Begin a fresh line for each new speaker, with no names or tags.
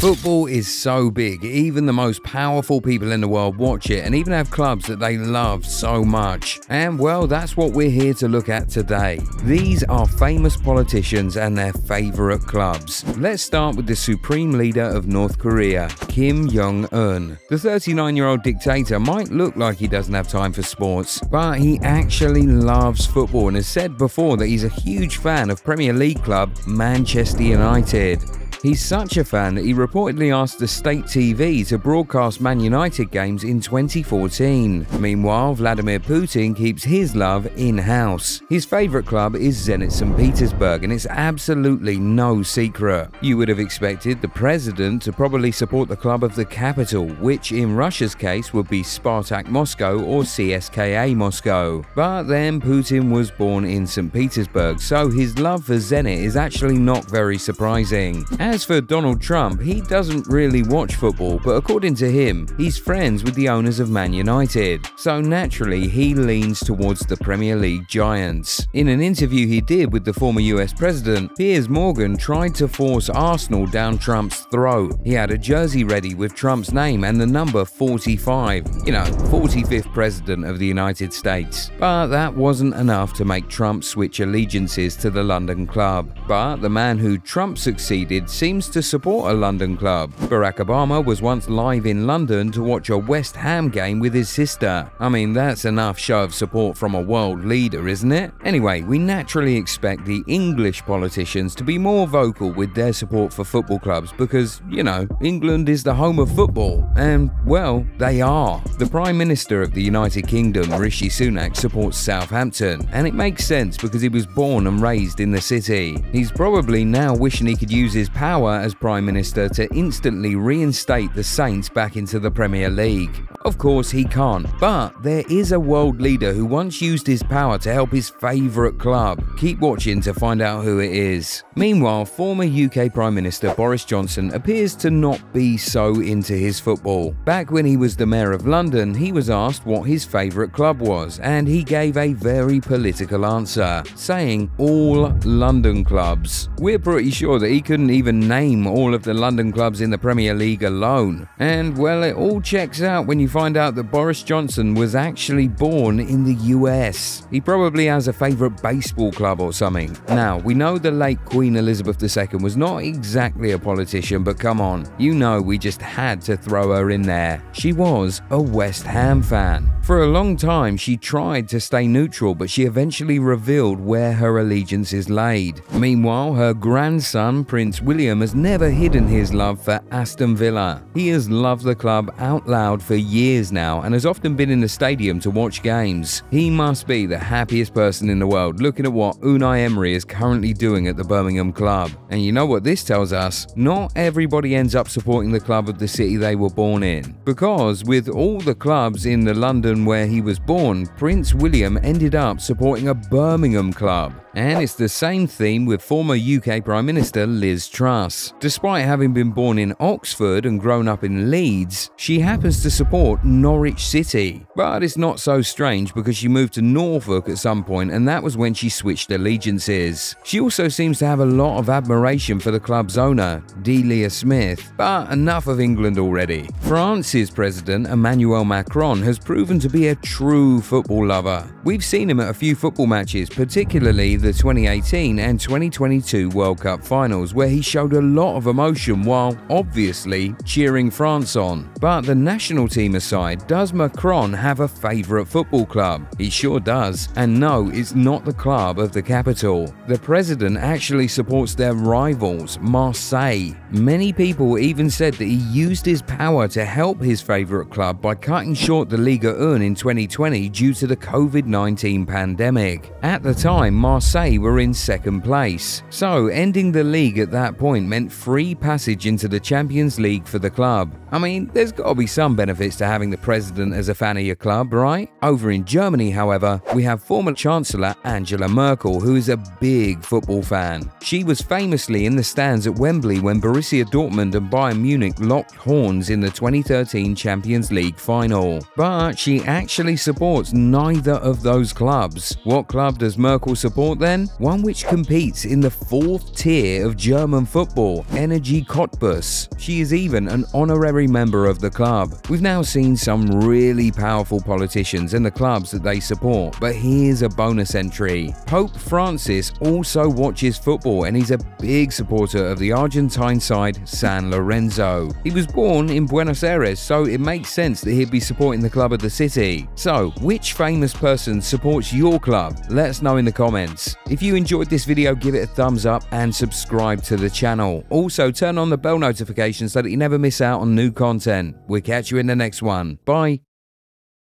Football is so big, even the most powerful people in the world watch it and even have clubs that they love so much. And well, that's what we're here to look at today. These are famous politicians and their favourite clubs. Let's start with the supreme leader of North Korea, Kim Jong un. The 39 year old dictator might look like he doesn't have time for sports, but he actually loves football and has said before that he's a huge fan of Premier League club Manchester United. He's such a fan that he reportedly asked the state TV to broadcast Man United games in 2014. Meanwhile, Vladimir Putin keeps his love in house. His favourite club is Zenit St. Petersburg, and it's absolutely no secret. You would have expected the president to probably support the club of the capital, which in Russia's case would be Spartak Moscow or CSKA Moscow. But then Putin was born in St. Petersburg, so his love for Zenit is actually not very surprising. As for Donald Trump, he doesn't really watch football, but according to him, he's friends with the owners of Man United. So naturally, he leans towards the Premier League giants. In an interview he did with the former US president, Piers Morgan tried to force Arsenal down Trump's throat. He had a jersey ready with Trump's name and the number 45, you know, 45th president of the United States. But that wasn't enough to make Trump switch allegiances to the London club. But the man who Trump succeeded seems to support a London club. Barack Obama was once live in London to watch a West Ham game with his sister. I mean, that's enough show of support from a world leader, isn't it? Anyway, we naturally expect the English politicians to be more vocal with their support for football clubs because, you know, England is the home of football. And, well, they are. The Prime Minister of the United Kingdom, Rishi Sunak, supports Southampton, and it makes sense because he was born and raised in the city. He's probably now wishing he could use his power power as Prime Minister to instantly reinstate the Saints back into the Premier League. Of course, he can't, but there is a world leader who once used his power to help his favourite club. Keep watching to find out who it is. Meanwhile, former UK Prime Minister Boris Johnson appears to not be so into his football. Back when he was the Mayor of London, he was asked what his favourite club was, and he gave a very political answer, saying all London clubs. We're pretty sure that he couldn't even name all of the London clubs in the Premier League alone. And well, it all checks out when you find out that Boris Johnson was actually born in the US. He probably has a favourite baseball club or something. Now, we know the late Queen Elizabeth II was not exactly a politician, but come on, you know we just had to throw her in there. She was a West Ham fan. For a long time, she tried to stay neutral, but she eventually revealed where her allegiances laid. Meanwhile, her grandson, Prince William has never hidden his love for Aston Villa. He has loved the club out loud for years now and has often been in the stadium to watch games. He must be the happiest person in the world looking at what Unai Emery is currently doing at the Birmingham club. And you know what this tells us? Not everybody ends up supporting the club of the city they were born in. Because with all the clubs in the London where he was born, Prince William ended up supporting a Birmingham club. And it's the same theme with former UK Prime Minister Liz Truss. Despite having been born in Oxford and grown up in Leeds, she happens to support Norwich City. But it's not so strange because she moved to Norfolk at some point and that was when she switched allegiances. She also seems to have a lot of admiration for the club's owner, Delia Smith. But enough of England already. France's president, Emmanuel Macron, has proven to be a true football lover. We've seen him at a few football matches, particularly the 2018 and 2022 World Cup finals, where he showed a lot of emotion while obviously cheering France on. But the national team aside, does Macron have a favourite football club? He sure does. And no, it's not the club of the capital. The president actually supports their rivals, Marseille. Many people even said that he used his power to help his favourite club by cutting short the Ligue 1 in 2020 due to the COVID 19 pandemic. At the time, Marseille were in second place. So, ending the league at that point meant free passage into the Champions League for the club. I mean, there's got to be some benefits to having the president as a fan of your club, right? Over in Germany, however, we have former Chancellor Angela Merkel, who is a big football fan. She was famously in the stands at Wembley when Borussia Dortmund and Bayern Munich locked horns in the 2013 Champions League final. But she actually supports neither of those clubs. What club does Merkel support then? One which competes in the fourth tier of German football, Energie Cottbus. She is even an honorary member of the club. We've now seen some really powerful politicians and the clubs that they support, but here's a bonus entry. Pope Francis also watches football and he's a big supporter of the Argentine side San Lorenzo. He was born in Buenos Aires, so it makes sense that he'd be supporting the club of the city. So, which famous person supports your club? Let us know in the comments. If you enjoyed this video, give it a thumbs up and subscribe to the channel. Also, turn on the bell notification so that you never miss out on new content. We'll catch you in the next one. Bye.